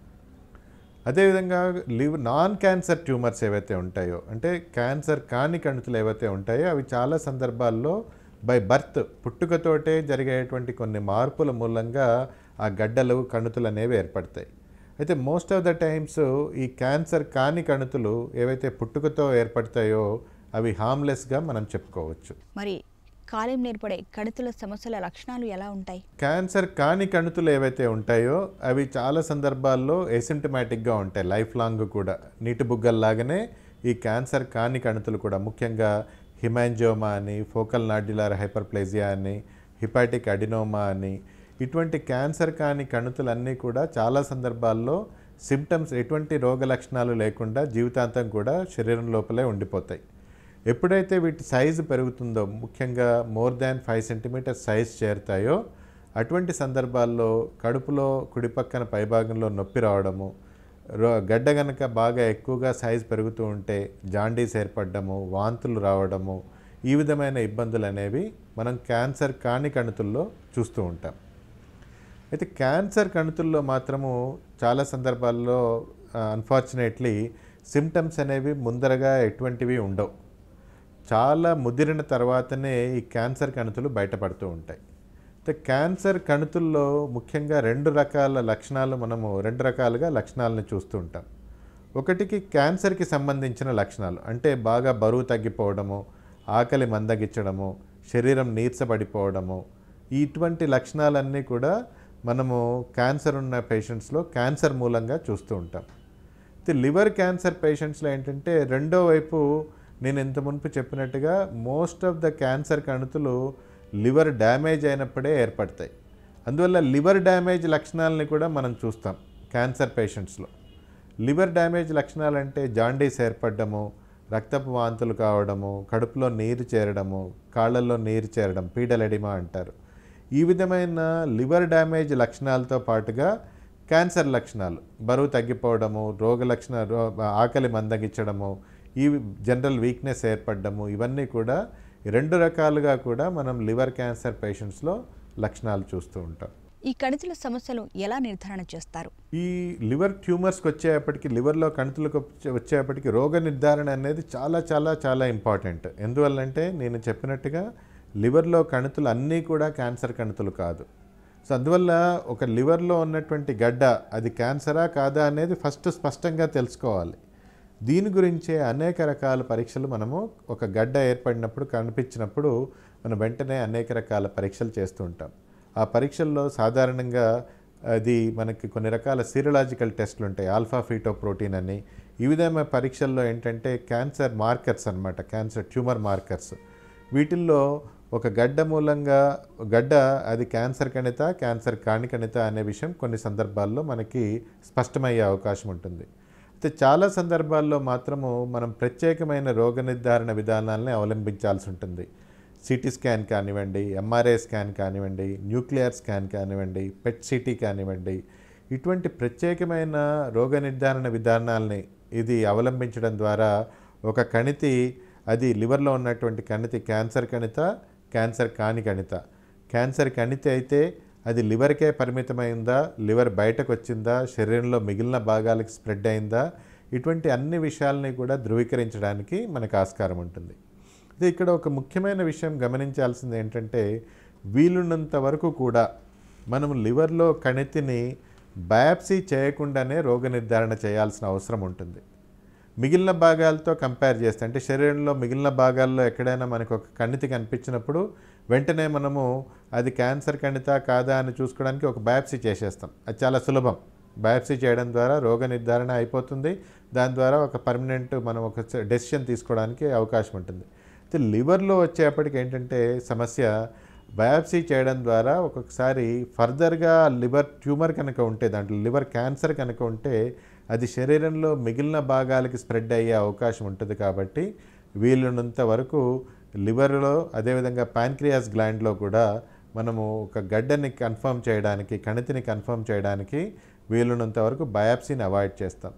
అదేవిధంగా లివ్ నాన్ క్యాన్సర్ ట్యూమర్స్ ఏవైతే ఉంటాయో అంటే క్యాన్సర్ కాని కణుతులు ఏవైతే ఉంటాయో అవి చాలా సందర్భాల్లో బై బర్త్ పుట్టుకతోటే జరిగేటువంటి కొన్ని మార్పుల మూలంగా ఆ గడ్డలు కణుతులు అనేవి ఏర్పడతాయి. అయితే మోస్ట్ ఆఫ్ ద టైమ్స్ ఈ క్యాన్సర్ కాని కణుతులు ఏవైతే పుట్టుకతో ఏర్పడతాయో అవి హార్మ్లెస్గా మనం చెప్పుకోవచ్చు. మరి కాలేయం ఏర్పడే కణితుల సమస్యల లక్షణాలు ఎలా ఉంటాయి? క్యాన్సర్ కాని కణుతులు ఏవైతే ఉంటాయో అవి చాలా సందర్భాల్లో ఎసింటమాటిక్గా ఉంటాయి లైఫ్ లాంగ్ కూడా. నీటి బుగ్గల్లాగానే ఈ క్యాన్సర్ కాని కణితులు కూడా ముఖ్యంగా హిమాంజోమా అని ఫోకల్ నాడ్యులర్ హైపర్ప్లేజియా అని హిపాటిక్ అడినోమా అని ఇటువంటి క్యాన్సర్ కాని కణుతులన్నీ కూడా చాలా సందర్భాల్లో సిమ్టమ్స్ ఎటువంటి రోగ లక్షణాలు లేకుండా జీవితాంతం కూడా శరీరం లోపలే ఉండిపోతాయి. ఎప్పుడైతే వీటి సైజు పెరుగుతుందో ముఖ్యంగా more than five centimetre size చేరుతాయో అటువంటి సందర్భాల్లో కడుపులో కుడిపక్కన పైభాగంలో నొప్పి రావడము రో- గడ్డ గనక బాగా ఎక్కువగా సైజ్ పెరుగుతూ ఉంటే జాండీస్ ఏర్పడము వాంతులు రావడము ఈ విధమైన ఇబ్బందులు అనేవి మనం క్యాన్సర్ కాని కణుతుల్లో చూస్తూ ఉంటాం. అయితే క్యాన్సర్ కణుతుల్లో మాత్రము చాలా సందర్భాల్లో అన్ఫార్చునేట్లీ సిమ్టమ్స్ అనేవి ముందరగా ఎటువంటివి ఉండవు. చాలా ముదిరిన తర్వాతనే ఈ క్యాన్సర్ కణుతులు బయటపడుతూ ఉంటాయి. అయితే క్యాన్సర్ కణుతుల్లో ముఖ్యంగా రెండు రకాల లక్షణాలు మనము రెండు రకాలుగా లక్షణాలను చూస్తూ ఉంటాం. ఒకటికి క్యాన్సర్కి సంబంధించిన లక్షణాలు అంటే బాగా బరువు తగ్గిపోవడము ఆకలి మందగించడము శరీరం నీర్చబడిపోవడము ఇటువంటి లక్షణాలన్నీ కూడా మనము క్యాన్సర్ ఉన్న పేషెంట్స్లో క్యాన్సర్ మూలంగా చూస్తూ ఉంటాం. అయితే లివర్ క్యాన్సర్ పేషెంట్స్లో ఏంటంటే రెండో వైపు నేను ఇంత మునుపు చెప్పినట్టుగా మోస్ట్ ఆఫ్ ద క్యాన్సర్ కణుతులు లివర్ డ్యామేజ్ అయినప్పుడే ఏర్పడతాయి. అందువల్ల లివర్ డ్యామేజ్ లక్షణాలని కూడా మనం చూస్తాం క్యాన్సర్ పేషెంట్స్లో లివర్ డ్యామేజ్ లక్షణాలు అంటే జాండీస్ ఏర్పడము రక్తపు వాంతులు కావడము కడుపులో నీరు చేరడము కాళ్ళల్లో నీరు చేరడం పీడలెడిమా అంటారు. ఈ విధమైన లివర్ డ్యామేజ్ లక్షణాలతో పాటుగా క్యాన్సర్ లక్షణాలు బరువు తగ్గిపోవడము రోగ లక్షణ ఆకలి మందగించడము ఈ జనరల్ వీక్నెస్ ఏర్పడము ఇవన్నీ కూడా రెండు రకాలుగా కూడా మనం లివర్ క్యాన్సర్ పేషెంట్స్లో లక్షణాలు చూస్తూ ఉంటాం. ఈ కణితుల సమస్యలు ఎలా నిర్ధారణ చేస్తారు? ఈ లివర్ ట్యూమర్స్కి వచ్చేప్పటికి లివర్లో కణుతులకు వచ్చే- వచ్చేప్పటికి రోగ నిర్ధారణ అనేది చాలా చాలా చాలా ఇంపార్టెంట్. ఎందువల్లంటే నేను చెప్పినట్టుగా లివర్లో కణుతులు అన్నీ కూడా క్యాన్సర్ కణుతులు కాదు. సో అందువల్ల ఒక లివర్లో ఉన్నటువంటి గడ్డ అది క్యాన్సరా కాదా అనేది ఫస్ట్ స్పష్టంగా తెలుసుకోవాలి. దీని గురించే అనేక రకాల పరీక్షలు మనము ఒక గడ్డ ఏర్పడినప్పుడు కనిపించినప్పుడు మనం వెంటనే అనేక రకాల పరీక్షలు చేస్తూ ఉంటాం. ఆ పరీక్షల్లో సాధారణంగా అది మనకి కొన్ని రకాల సీరలాజికల్ టెస్టులు ఉంటాయి. ఆల్ఫా ఫీటో ప్రోటీన్ అని. ఈ విధమైన పరీక్షల్లో ఏంటంటే క్యాన్సర్ మార్కర్స్ అన్నమాట. Cancer tumour markers. వీటిల్లో ఒక గడ్డ మూలంగా గడ్డ అది క్యాన్సర్ కణిత క్యాన్సర్ కాణికణిత అనే విషయం కొన్ని సందర్భాల్లో మనకి స్పష్టమయ్యే అవకాశం ఉంటుంది. చాలా సందర్భాల్లో మాత్రము మనం ప్రత్యేకమైన రోగ నిర్ధారణ విధానాలని అవలంబించాల్సి ఉంటుంది. సిటీ స్కాన్ కానివ్వండి ఎంఆర్ఐ స్కాన్ కానివ్వండి న్యూక్లియర్ స్కాన్ కానివ్వండి పెట్ సిటీ కానివ్వండి ఇటువంటి ప్రత్యేకమైన రోగ నిర్ధారణ విధానాల్ని ఇది అవలంబించడం ద్వారా ఒక కణితి అది లివర్లో ఉన్నటువంటి కణితి క్యాన్సర్ కణిత క్యాన్సర్ కాని కణిత. క్యాన్సర్ కణితి అయితే అది లివర్కే పరిమితమైందా? లివర్ బయటకు వచ్చిందా శరీరంలో మిగిలిన భాగాలకు స్ప్రెడ్ అయిందా? ఇటువంటి అన్ని విషయాల్ని కూడా ధృవీకరించడానికి మనకు ఆస్కారం ఉంటుంది. అయితే ఇక్కడ ఒక ముఖ్యమైన విషయం గమనించాల్సింది ఏంటంటే వీలున్నంత వరకు కూడా మనం లివర్లో కణితిని బయాప్సీ చేయకుండానే రోగ నిర్ధారణ చేయాల్సిన అవసరం ఉంటుంది. మిగిలిన భాగాలతో కంపేర్ చేస్తే అంటే శరీరంలో మిగిలిన భాగాల్లో ఎక్కడైనా మనకు ఒక కణితి కనిపించినప్పుడు వెంటనే మనము అది క్యాన్సర్ కణిత కాదా అని చూసుకోవడానికి ఒక బయాప్సీ చేసేస్తాం. అది చాలా సులభం. బయాప్సీ చేయడం ద్వారా రోగ నిర్ధారణ అయిపోతుంది. దాని ద్వారా ఒక పర్మనెంట్ మనం ఒక డెసిషన్ తీసుకోవడానికి అవకాశం ఉంటుంది. అయితే లివర్లో వచ్చేప్పటికి ఏంటంటే సమస్య బయాప్సీ చేయడం ద్వారా ఒక్కొక్కసారి ఫర్దర్గా లివర్ ట్యూమర్ కనుక ఉంటే దాంట్లో లివర్ క్యాన్సర్ కనుక ఉంటే అది శరీరంలో మిగిలిన భాగాలకి స్ప్రెడ్ అయ్యే అవకాశం ఉంటుంది కాబట్టి వీలున్నంత వరకు లివర్లో అదేవిధంగా ప్యాన్క్రియాస్ గ్లాండ్లో కూడా మనము ఒక గడ్డని కన్ఫర్మ్ చేయడానికి కణితిని కన్ఫర్మ్ చేయడానికి వీలున్నంత వరకు బయాప్సీని అవాయిడ్ చేస్తాం.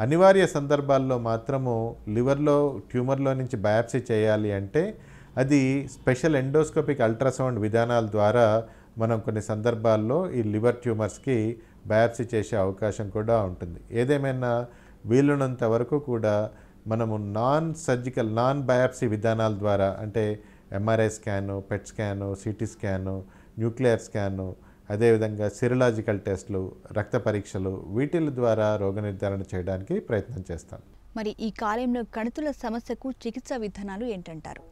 అనివార్య సందర్భాల్లో మాత్రము లివర్లో ట్యూమర్లో నుంచి బయాప్సీ చేయాలి అంటే అది స్పెషల్ ఎండోస్కోపిక్ అల్ట్రాసౌండ్ విధానాల ద్వారా మనం కొన్ని సందర్భాల్లో ఈ లివర్ ట్యూమర్స్కి బయాప్సీ చేసే అవకాశం కూడా ఉంటుంది. ఏదేమైనా వీలున్నంత వరకు కూడా మనము నాన్ సర్జికల్ నాన్ బయాప్సీ విధానాల ద్వారా అంటే MRI scan PET scan CT scan nuclear scan అదేవిధంగా సిరలాజికల్ టెస్టులు రక్త పరీక్షలు వీటి ద్వారా రోగ నిర్ధారణ చేయడానికి ప్రయత్నం చేస్తాం. మరి ఈ కాలంలో కణుతుల సమస్యకు చికిత్సా విధానాలు ఏంటంటారు?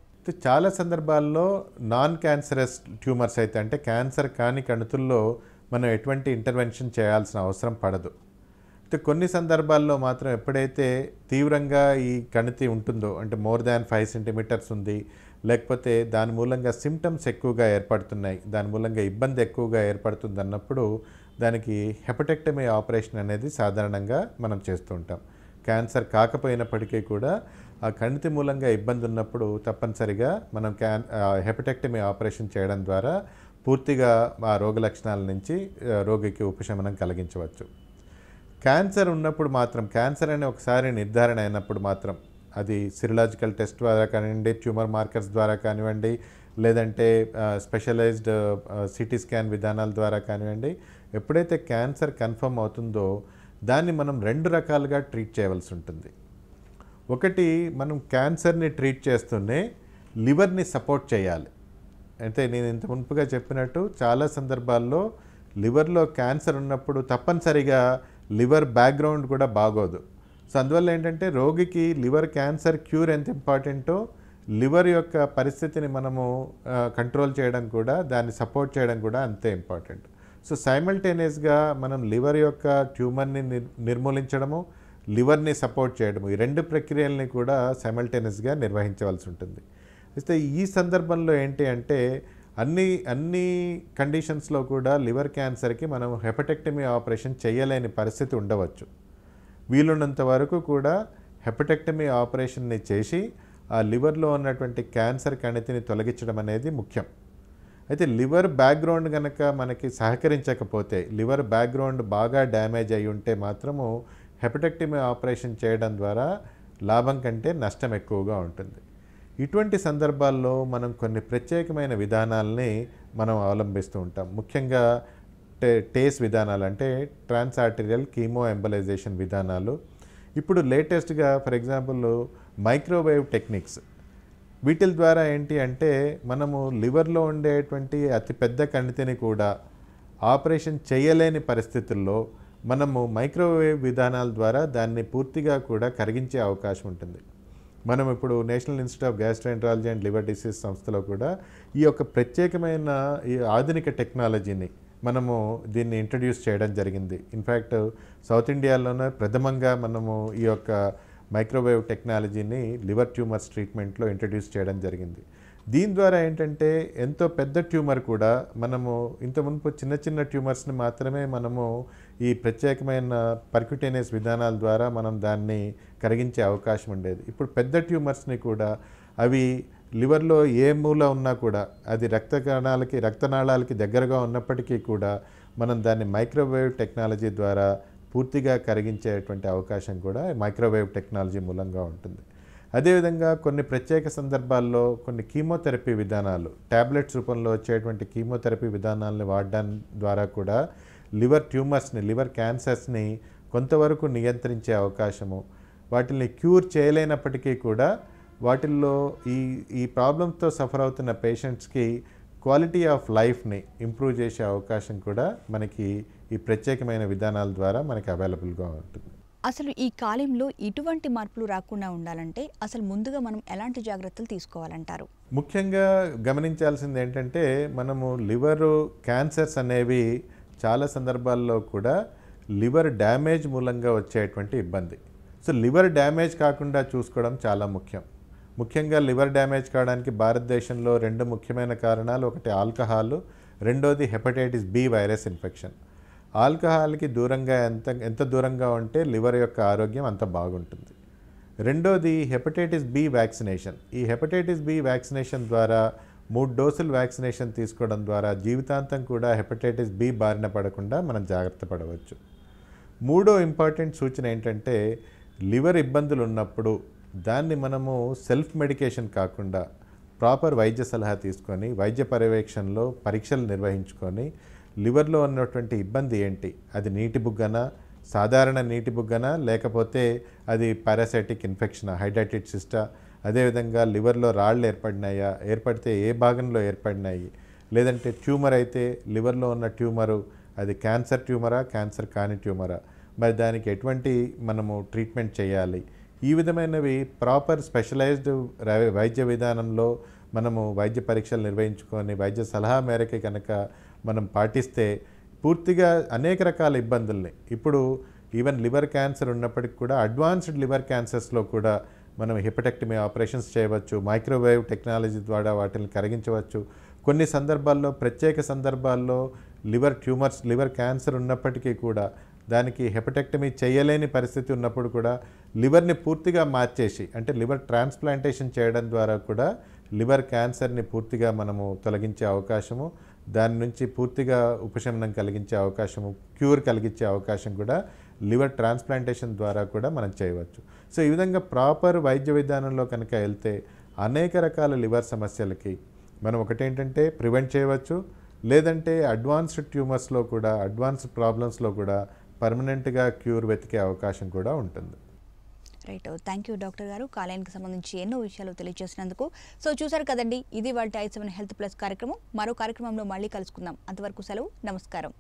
చాలా సందర్భాల్లో నాన్ క్యాన్సరస్ ట్యూమర్స్ అయితే అంటే క్యాన్సర్ కాని కణుతుల్లో మనం ఎటువంటి ఇంటర్వెన్షన్ చేయాల్సిన అవసరం పడదు. కొన్ని సందర్భాల్లో మాత్రం ఎప్పుడైతే తీవ్రంగా ఈ కణితి ఉంటుందో అంటే మోర్ దాన్ ఫైవ్ సెంటీమీటర్స్ ఉంది లేకపోతే దాని మూలంగా సిమ్టమ్స్ ఎక్కువగా ఏర్పడుతున్నాయి దాని మూలంగా ఇబ్బంది ఎక్కువగా ఏర్పడుతుంది అన్నప్పుడు దానికి హెపటెక్టమీ ఆపరేషన్ అనేది సాధారణంగా మనం చేస్తూ ఉంటాం. క్యాన్సర్ కాకపోయినప్పటికీ కూడా ఆ కణితి మూలంగా ఇబ్బంది ఉన్నప్పుడు తప్పనిసరిగా మనం క్యాన్ హెపటెక్టమీ ఆపరేషన్ చేయడం ద్వారా పూర్తిగా ఆ రోగ లక్షణాల నుంచి రోగికి ఉపశమనం కలిగించవచ్చు. క్యాన్సర్ ఉన్నప్పుడు మాత్రం క్యాన్సర్ అనే ఒకసారి నిర్ధారణ అయినప్పుడు మాత్రం అది సిరలాజికల్ టెస్ట్ ద్వారా కానివ్వండి ట్యూమర్ మార్కర్స్ ద్వారా కానివ్వండి లేదంటే స్పెషలైజ్డ్ సిటీ స్కాన్ విధానాల ద్వారా కానివ్వండి ఎప్పుడైతే క్యాన్సర్ కన్ఫర్మ్ అవుతుందో దాన్ని మనం రెండు రకాలుగా ట్రీట్ చేయవలసి ఉంటుంది. ఒకటి మనం క్యాన్సర్ని ట్రీట్ చేస్తూనే లివర్ని సపోర్ట్ చేయాలి. అయితే నేను ఇంత మునుపుగా చెప్పినట్టు చాలా సందర్భాల్లో లివర్లో క్యాన్సర్ ఉన్నప్పుడు తప్పనిసరిగా లివర్ బ్యాక్గ్రౌండ్ కూడా బాగోదు. సో అందువల్ల ఏంటంటే రోగికి లివర్ క్యాన్సర్ క్యూర్ ఎంత ఇంపార్టెంటో లివర్ యొక్క పరిస్థితిని మనము కంట్రోల్ చేయడం కూడా దాన్ని సపోర్ట్ చేయడం కూడా అంతే ఇంపార్టెంట్. సో సైమల్టేనియస్గా మనం లివర్ యొక్క ట్యూమర్ని నిర్ నిర్మూలించడము లివర్ని సపోర్ట్ చేయడము ఈ రెండు ప్రక్రియల్ని కూడా సైమల్టేనియస్గా నిర్వహించవలసి ఉంటుంది. అయితే ఈ సందర్భంలో ఏంటి అంటే అన్ని అన్ని కండిషన్స్లో కూడా లివర్ క్యాన్సర్కి మనం హెపటెక్టమీ ఆపరేషన్ చేయలేని పరిస్థితి ఉండవచ్చు. వీలున్నంత వరకు కూడా హెపటెక్టమీ ఆపరేషన్ని చేసి ఆ లివర్లో ఉన్నటువంటి క్యాన్సర్ కణితిని తొలగించడం అనేది ముఖ్యం. అయితే లివర్ బ్యాక్గ్రౌండ్ కనుక మనకి సహకరించకపోతే లివర్ బ్యాక్గ్రౌండ్ బాగా డ్యామేజ్ అయి ఉంటే మాత్రము హెపటెక్టమీ ఆపరేషన్ చేయడం ద్వారా లాభం కంటే నష్టం ఎక్కువగా ఉంటుంది. ఇటువంటి సందర్భాల్లో మనం కొన్ని ప్రత్యేకమైన విధానాలని మనం అవలంబిస్తూ ఉంటాం. ముఖ్యంగా టే టేస్ విధానాలు అంటే ట్రాన్సార్టీరియల్ కీమో ఎంబలైజేషన్ విధానాలు. ఇప్పుడు లేటెస్ట్గా ఫర్ ఎగ్జాంపుల్ మైక్రోవేవ్ టెక్నిక్స్. వీటిల ద్వారా ఏంటి అంటే మనము లివర్లో ఉండేటువంటి అతిపెద్ద కణితిని కూడా ఆపరేషన్ చేయలేని పరిస్థితుల్లో మనము మైక్రోవేవ్ విధానాల ద్వారా దాన్ని పూర్తిగా కూడా కరిగించే అవకాశం ఉంటుంది. మనం ఇప్పుడు national institute of gastroenterology and liver disease సంస్థలో కూడా ఈ యొక్క ప్రత్యేకమైన ఈ ఆధునిక టెక్నాలజీని మనము దీన్ని ఇంట్రడ్యూస్ చేయడం జరిగింది. ఇన్ఫ్యాక్ట్ సౌత్ ఇండియాలోనే ప్రథమంగా మనము ఈ యొక్క మైక్రోవేవ్ టెక్నాలజీని లివర్ ట్యూమర్స్ ట్రీట్మెంట్లో ఇంట్రడ్యూస్ చేయడం జరిగింది. దీని ద్వారా ఏంటంటే ఎంతో పెద్ద ట్యూమర్ కూడా మనము ఇంత మునుపు చిన్న చిన్న ట్యూమర్స్ని మాత్రమే మనము ఈ ప్రత్యేకమైన పర్క్యుటేనియస్ విధానాల ద్వారా మనం దాన్ని కరిగించే అవకాశం ఉండేది. ఇప్పుడు పెద్ద ట్యూమర్స్ని కూడా అవి లివర్లో ఏ మూల ఉన్నా కూడా అది రక్త కణాలకి రక్తనాళాలకి దగ్గరగా ఉన్నప్పటికీ కూడా మనం దాన్ని మైక్రోవేవ్ టెక్నాలజీ ద్వారా పూర్తిగా కరిగించేటువంటి అవకాశం కూడా మైక్రోవేవ్ టెక్నాలజీ మూలంగా ఉంటుంది. అదేవిధంగా కొన్ని ప్రత్యేక సందర్భాల్లో కొన్ని కీమోథెరపీ విధానాలు ట్యాబ్లెట్స్ రూపంలో వచ్చేటువంటి కీమోథెరపీ విధానాలను వాడడం ద్వారా కూడా లివర్ ట్యూమర్స్ని లివర్ క్యాన్సర్స్ని కొంతవరకు నియంత్రించే అవకాశము వాటిని క్యూర్ చేయలేనప్పటికీ కూడా వాటిల్లో ఈ ఈ ప్రాబ్లంతో సఫర్ అవుతున్న పేషెంట్స్కి క్వాలిటీ ఆఫ్ లైఫ్ని ఇంప్రూవ్ చేసే అవకాశం కూడా మనకి ఈ ప్రత్యేకమైన విధానాల ద్వారా మనకి అవైలబుల్గా ఉంటుంది. అసలు ఈ కాలంలో ఇటువంటి మార్పులు రాకుండా ఉండాలంటే అసలు ముందుగా మనం ఎలాంటి జాగ్రత్తలు తీసుకోవాలంటారు? ముఖ్యంగా గమనించాల్సింది ఏంటంటే మనము లివర్ క్యాన్సర్స్ అనేవి చాలా సందర్భాల్లో కూడా లివర్ డ్యామేజ్ మూలంగా వచ్చేటువంటి ఇబ్బంది. సో లివర్ డ్యామేజ్ కాకుండా చూసుకోవడం చాలా ముఖ్యం. ముఖ్యంగా లివర్ డ్యామేజ్ కావడానికి భారతదేశంలో రెండు ముఖ్యమైన కారణాలు ఒకటి ఆల్కహాల్ రెండోది హెపటైటిస్ బి వైరస్ ఇన్ఫెక్షన్. ఆల్కహాల్కి దూరంగా ఎంత ఎంత దూరంగా ఉంటే లివర్ యొక్క ఆరోగ్యం అంత బాగుంటుంది. రెండోది హెపటైటిస్ బి వ్యాక్సినేషన్. ఈ హెపటైటిస్ బి వ్యాక్సినేషన్ ద్వారా మూడు డోసులు వ్యాక్సినేషన్ తీసుకోవడం ద్వారా జీవితాంతం కూడా హెపటైటిస్ బి బారిన పడకుండా మనం జాగ్రత్త పడవచ్చు. మూడో ఇంపార్టెంట్ సూచన ఏంటంటే లివర్ ఇబ్బందులు ఉన్నప్పుడు దాన్ని మనము సెల్ఫ్ మెడికేషన్ కాకుండా ప్రాపర్ వైద్య సలహా తీసుకొని వైద్య పర్యవేక్షణలో పరీక్షలు నిర్వహించుకొని లివర్లో ఉన్నటువంటి ఇబ్బంది ఏంటి? అది నీటి బుగ్గన? సాధారణ నీటి బుగ్గన? లేకపోతే అది పారాసైటిక్ ఇన్ఫెక్షన్? హైడ్రాటిక్ సిస్టా? అదేవిధంగా లివర్లో రాళ్ళు ఏర్పడినాయా? ఏర్పడితే ఏ భాగంలో ఏర్పడినాయి? లేదంటే ట్యూమర్ అయితే లివర్లో ఉన్న ట్యూమరు అది క్యాన్సర్ ట్యూమరా? క్యాన్సర్ కాని ట్యూమరా? మరి దానికి ఎటువంటి మనము ట్రీట్మెంట్ చేయాలి? ఈ విధమైనవి ప్రాపర్ స్పెషలైజ్డ్ వైద్య విధానంలో మనము వైద్య పరీక్షలు నిర్వహించుకొని వైద్య సలహా మేరకు కనుక మనం పాటిస్తే పూర్తిగా అనేక రకాల ఇబ్బందుల్ని. ఇప్పుడు ఈవెన్ లివర్ క్యాన్సర్ ఉన్నప్పటికీ కూడా అడ్వాన్స్డ్ లివర్ క్యాన్సర్స్లో కూడా మనం హిపటెక్టమీ ఆపరేషన్స్ చేయవచ్చు మైక్రోవేవ్ టెక్నాలజీ ద్వారా వాటిని కరిగించవచ్చు. కొన్ని సందర్భాల్లో ప్రత్యేక సందర్భాల్లో లివర్ ట్యూమర్స్ లివర్ క్యాన్సర్ ఉన్నప్పటికీ కూడా దానికి హెపటెక్టమీ చేయలేని పరిస్థితి ఉన్నప్పుడు కూడా లివర్ని పూర్తిగా మార్చేసి అంటే లివర్ ట్రాన్స్ప్లాంటేషన్ చేయడం ద్వారా కూడా లివర్ క్యాన్సర్ని పూర్తిగా మనము తొలగించే అవకాశము దాని నుంచి పూర్తిగా ఉపశమనం కలిగించే అవకాశము క్యూర్ కలిగించే అవకాశం కూడా లివర్ ట్రాన్స్ప్లాంటేషన్ ద్వారా కూడా మనం చేయవచ్చు. సో ఈ విధంగా ప్రాపర్ వైద్య విధానంలో కనుక వెళ్తే అనేక రకాల లివర్ సమస్యలకి మనం ఒకటేంటంటే ప్రివెంట్ చేయవచ్చు లేదంటే అడ్వాన్స్డ్ ట్యూమర్స్లో కూడా అడ్వాన్స్డ్ ప్రాబ్లమ్స్లో కూడా పర్మనెంట్గా క్యూర్ వెతికే అవకాశం కూడా ఉంటుంది. రైట్. థ్యాంక్ యూ డాక్టర్ గారు. కాలానికి సంబంధించి ఎన్నో విషయాలు తెలియజేసినందుకు. సో చూశారు కదండి ఇది వాళ్ళ ఐ సెవెన్ హెల్త్ ప్లస్ కార్యక్రమం. మరో కార్యక్రమంలో మళ్ళీ కలుసుకుందాం. అంతవరకు సెలవు. నమస్కారం.